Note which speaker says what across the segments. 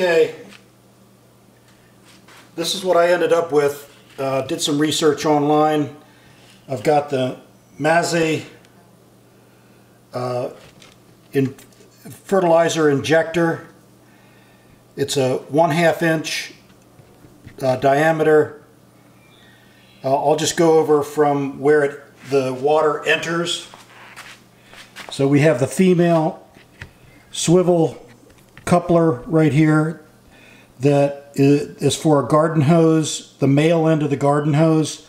Speaker 1: Okay, this is what I ended up with. Uh, did some research online. I've got the Mazzei uh, in fertilizer injector. It's a one half inch uh, diameter. I'll just go over from where it, the water enters. So we have the female swivel coupler right here that is for a garden hose, the male end of the garden hose.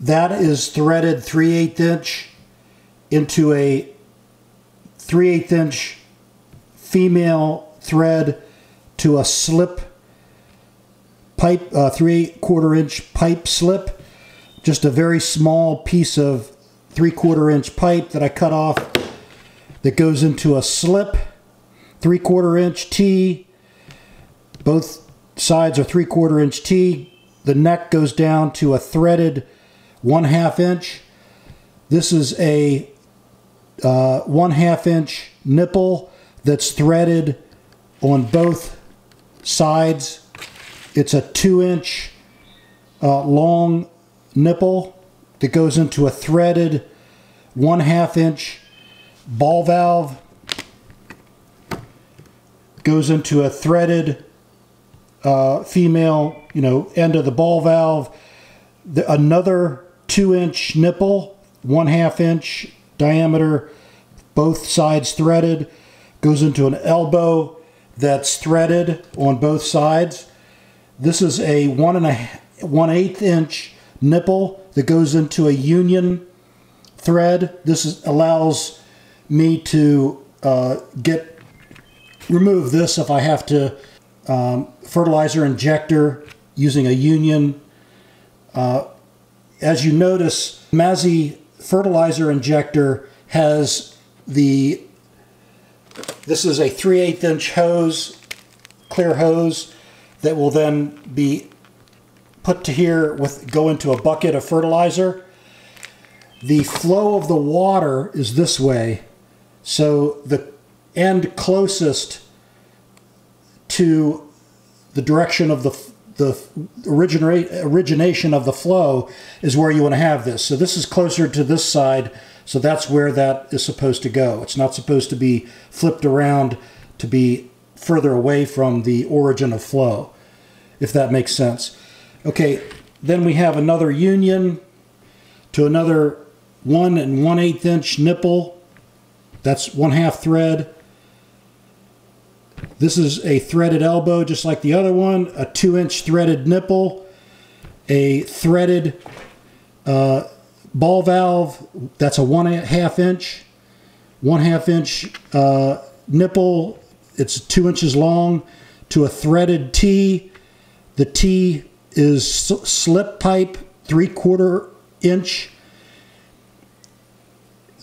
Speaker 1: That is threaded 3 8 inch into a 3 8 inch female thread to a slip pipe, uh, 3 quarter inch pipe slip. Just a very small piece of 3 quarter inch pipe that I cut off that goes into a slip, 3 quarter inch T. Both sides are 3 quarter inch T. The neck goes down to a threaded 1 half inch. This is a uh, 1 half inch nipple that's threaded on both sides. It's a 2 inch uh, long nipple that goes into a threaded 1 half inch ball valve. Goes into a threaded uh, female, you know, end of the ball valve. The, another 2 inch nipple, 1 half inch diameter, both sides threaded. Goes into an elbow that's threaded on both sides. This is a one and a one eighth inch nipple that goes into a union thread. This is, allows me to uh, get remove this if I have to um, fertilizer injector using a union. Uh, as you notice, Mazzei fertilizer injector has the this is a 3 8 inch hose, clear hose, that will then be put to here with go into a bucket of fertilizer. The flow of the water is this way. So the end closest to the direction of the the origination of the flow is where you want to have this. So this is closer to this side so that's where that is supposed to go. It's not supposed to be flipped around to be further away from the origin of flow, if that makes sense. Okay, then we have another union to another one and one eighth inch nipple. That's one half thread. This is a threaded elbow, just like the other one, a two inch threaded nipple, a threaded uh, ball valve, that's a one half inch, one half inch uh, nipple. It's two inches long to a threaded T. The T is slip pipe, three quarter inch.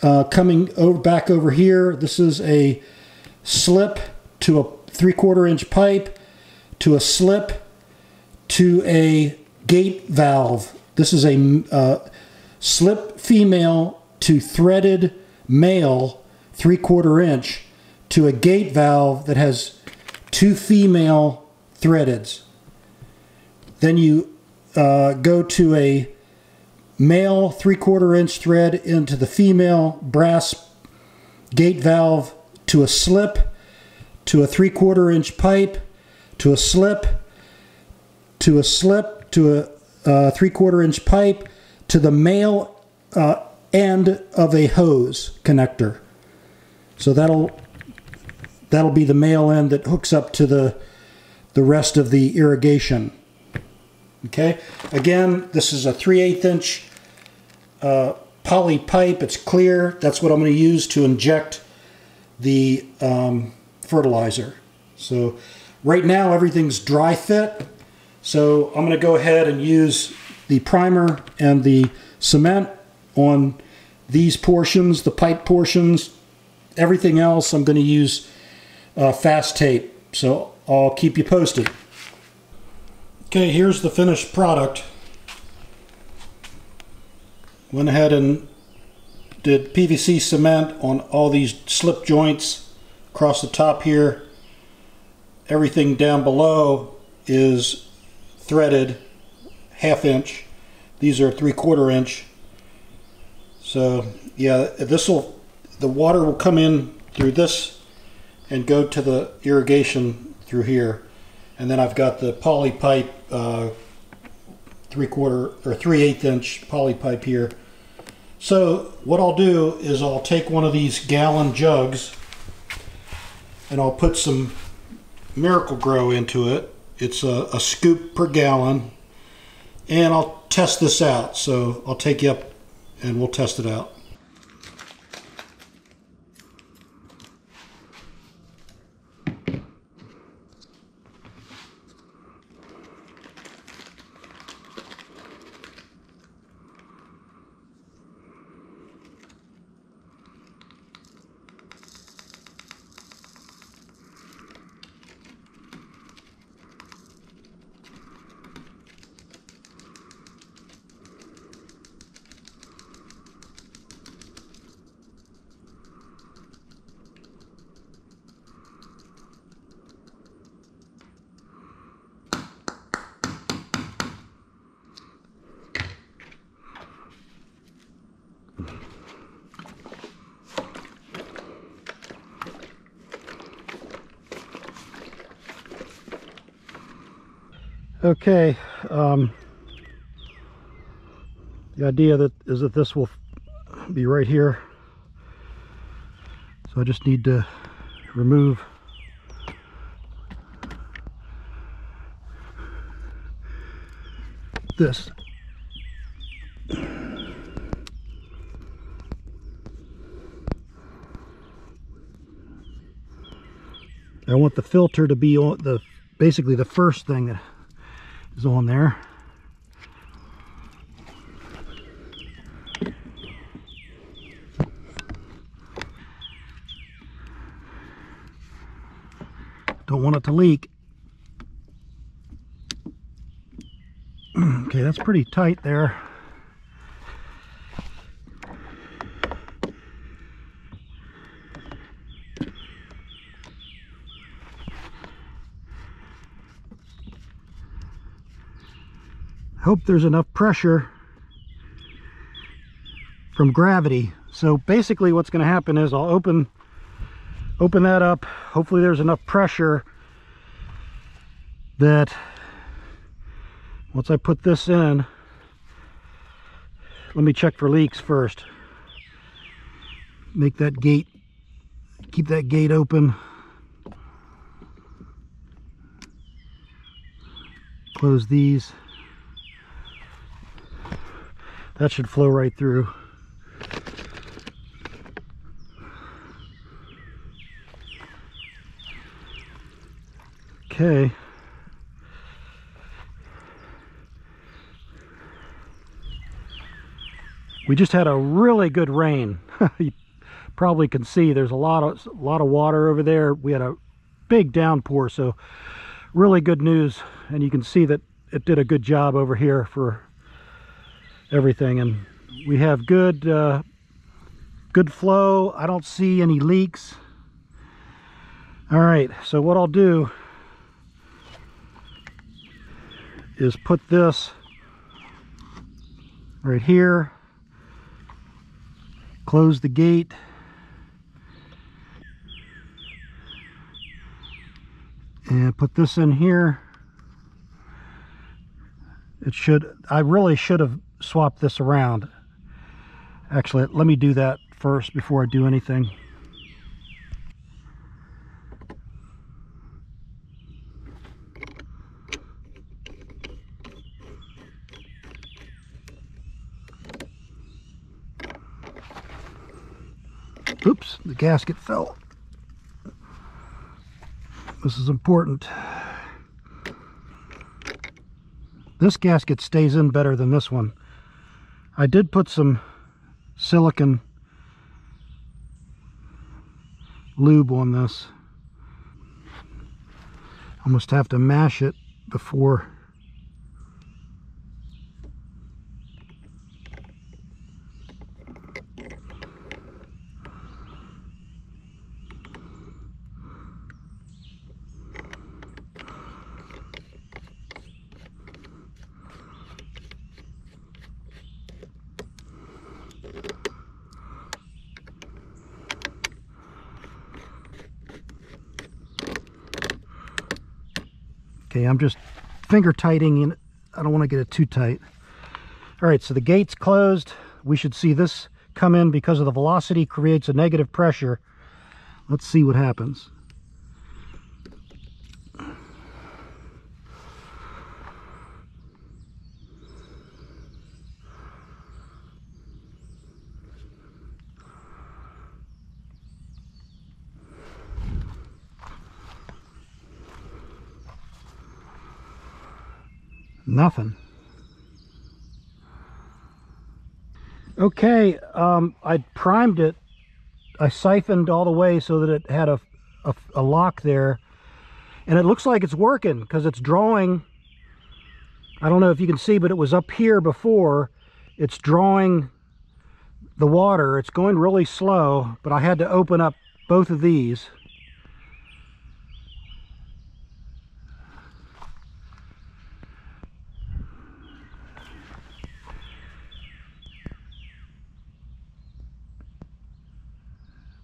Speaker 1: Uh, coming over back over here, this is a slip to a three quarter inch pipe to a slip to a gate valve. This is a uh, slip female to threaded male three quarter inch to a gate valve that has two female threadeds. Then you uh, go to a male three quarter inch thread into the female brass gate valve to a slip to a three quarter inch pipe to a slip to a slip to a uh, three quarter inch pipe to the male uh, end of a hose connector. So that'll that'll be the male end that hooks up to the the rest of the irrigation. Okay, again, this is a 3 8 inch uh, poly pipe. It's clear. That's what I'm going to use to inject the um, fertilizer. So right now everything's dry fit. So I'm going to go ahead and use the primer and the cement on these portions, the pipe portions. Everything else I'm going to use uh, fast tape. So I'll keep you posted. Okay, here's the finished product. Went ahead and did PVC cement on all these slip joints across the top here everything down below is threaded half inch. These are three quarter inch. So yeah, this will, the water will come in through this and go to the irrigation through here. And then I've got the poly pipe, uh, three quarter or three eighth inch poly pipe here. So what I'll do is I'll take one of these gallon jugs and I'll put some Miracle-Gro into it. It's a, a scoop per gallon and I'll test this out. So I'll take you up and we'll test it out. Okay, um, the idea that is that this will be right here. So I just need to remove this. I want the filter to be on the basically the first thing that is on there. Don't want it to leak. okay, that's pretty tight there. Hope there's enough pressure from gravity. So basically what's going to happen is I'll open open that up. Hopefully there's enough pressure that once I put this in, let me check for leaks first. Make that gate, keep that gate open. Close these. That should flow right through. Okay. We just had a really good rain. you probably can see there's a lot of a lot of water over there. We had a big downpour, so really good news. And you can see that it did a good job over here for everything and we have good uh, good flow. I don't see any leaks. All right so what I'll do is put this right here close the gate. And put this in here. It should I really should have swap this around. Actually, let me do that first before I do anything. Oops, the gasket fell. This is important. This gasket stays in better than this one. I did put some silicon lube on this. Almost have to mash it before Okay, I'm just finger tightening and I don't want to get it too tight. All right, so the gate's closed. We should see this come in because of the velocity creates a negative pressure. Let's see what happens. Nothing. Okay, um, I primed it. I siphoned all the way so that it had a, a, a lock there. And it looks like it's working because it's drawing. I don't know if you can see, but it was up here before. It's drawing the water. It's going really slow, but I had to open up both of these.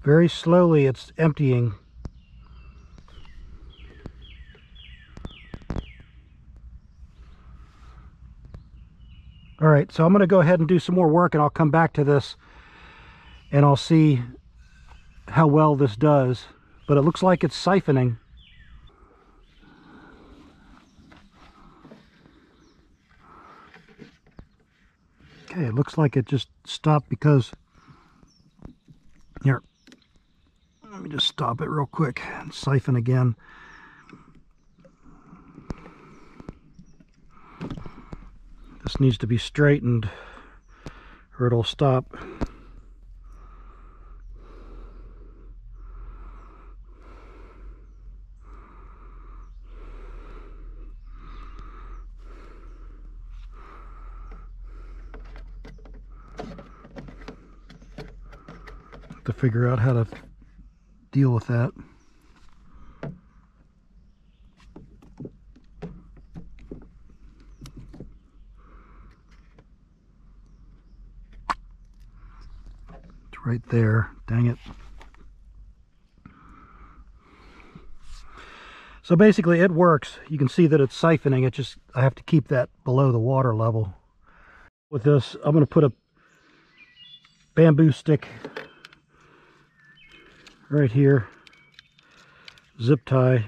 Speaker 1: Very slowly it's emptying. All right, so I'm going to go ahead and do some more work and I'll come back to this and I'll see how well this does. But it looks like it's siphoning. Okay, it looks like it just stopped because here let me just stop it real quick and siphon again. This needs to be straightened or it'll stop. to figure out how to deal with that. It's right there. Dang it. So basically it works. You can see that it's siphoning. It just, I have to keep that below the water level. With this, I'm going to put a bamboo stick right here. Zip tie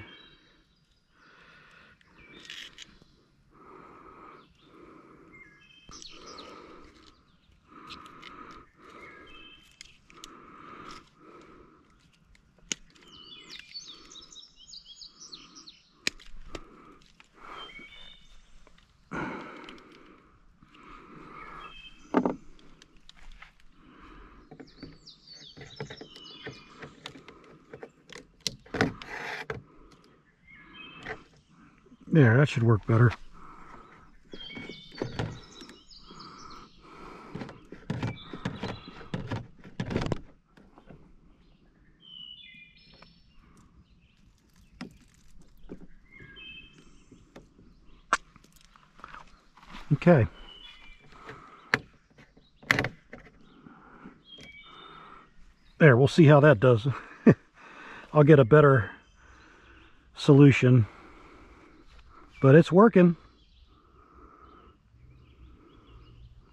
Speaker 1: There, that should work better. Okay. There, we'll see how that does. I'll get a better solution but it's working.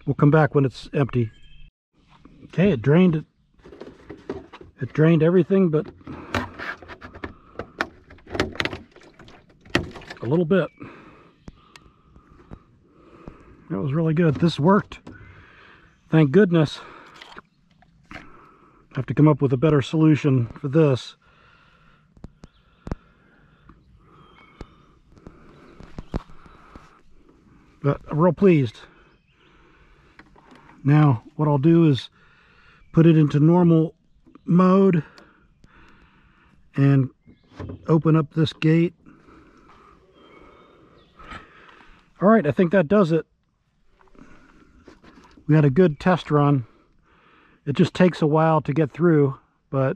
Speaker 1: We'll come back when it's empty. Okay, it drained it It drained everything but a little bit. That was really good. This worked. Thank goodness. I have to come up with a better solution for this. But I'm real pleased. Now, what I'll do is put it into normal mode and open up this gate. All right, I think that does it. We had a good test run. It just takes a while to get through, but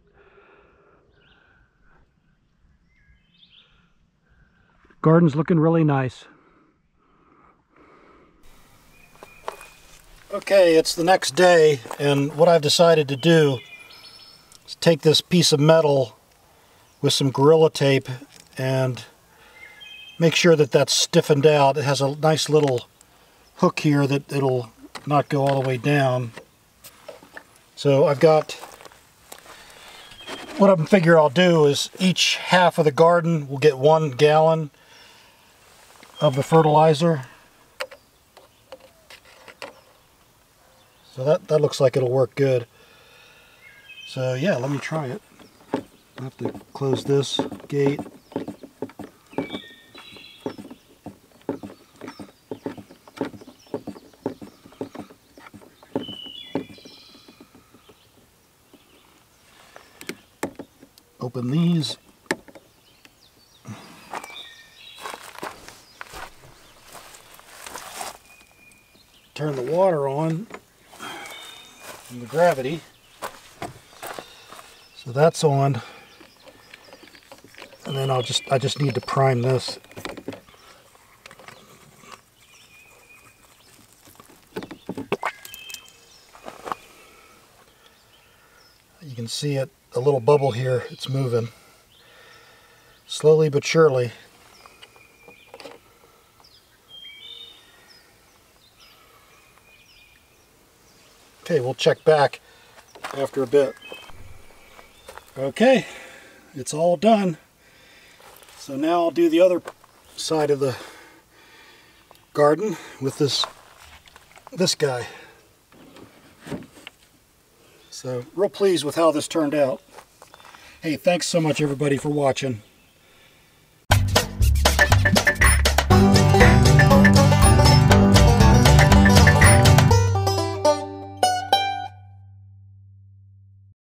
Speaker 1: garden's looking really nice. Okay, it's the next day, and what I've decided to do is take this piece of metal with some Gorilla Tape and make sure that that's stiffened out. It has a nice little hook here that it'll not go all the way down. So I've got, what I'm figure I'll do is each half of the garden will get one gallon of the fertilizer. So that, that looks like it'll work good. So yeah, let me try it. I have to close this gate. Open these. Turn the water on and the gravity. So that's on. And then I'll just, I just need to prime this. You can see it, a little bubble here, it's moving. Slowly but surely. Okay, we'll check back after a bit. Okay, it's all done. So now I'll do the other side of the garden with this this guy. So real pleased with how this turned out. Hey, thanks so much everybody for watching.